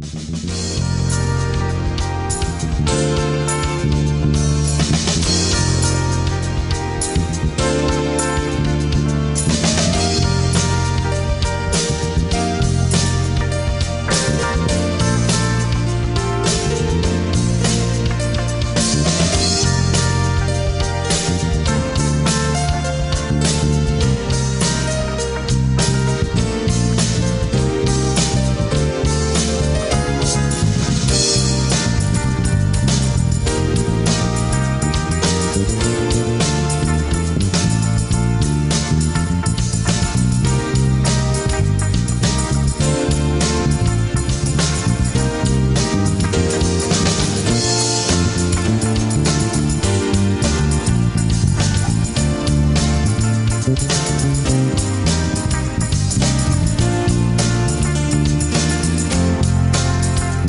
Bye.